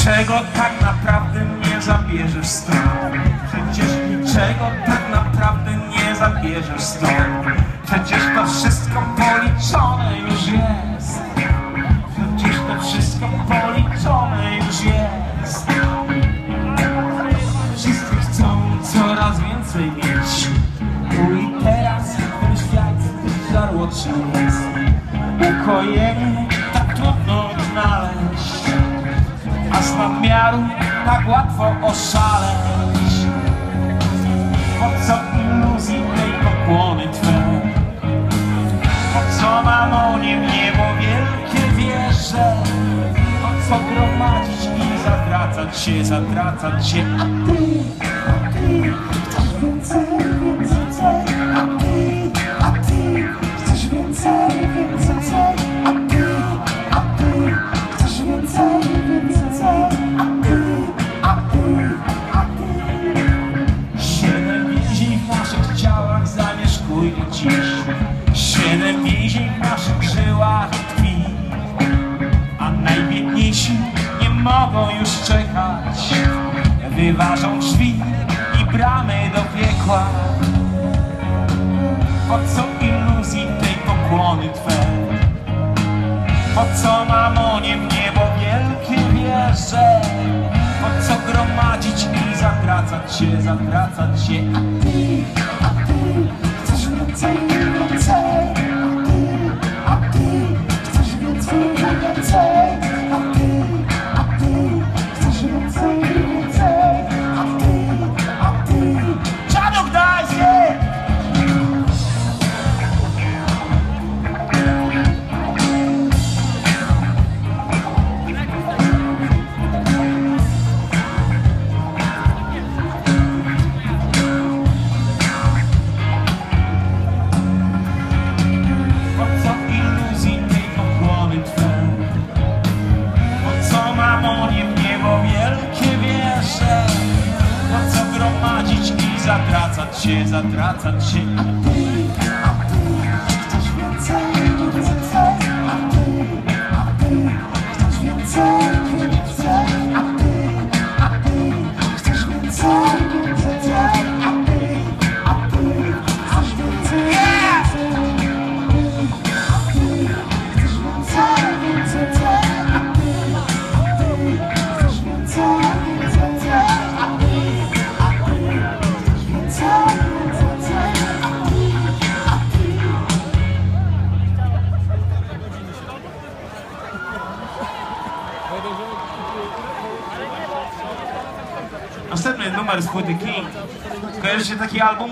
Niczego tak naprawdę nie zabierzesz stąd Przecież niczego tak naprawdę nie zabierzesz stąd Przecież to wszystko policzone już jest. Przecież to wszystko policzone już jest. Wszyscy chcą coraz więcej mieć. Tu i teraz ten świat żarłoczny jest. Ukojenie A z nadmiaru tak łatwo oszaleć Po co iluzji tej pokłony Twe? Po co mamonie w niebo wielkie wieże? Po co gromadzić i zatracać się, zatracać się A ty, a ty chcesz więcej, więcej zamieszkuje dziś Siedem więzień w naszych żyłach tkwi A najbiedniejsi nie mogą już czekać Wyważą drzwi i bramy do piekła Po co iluzji tej pokłony Twe? Po co mamonie w niebo wielkie wieże? Po co gromadzić i zatracać się, zatracać się? A ty, a ty chcesz więcej, więcej się, zatracać się? A ty, Następny numer z płyty King. Kojarzycie taki album?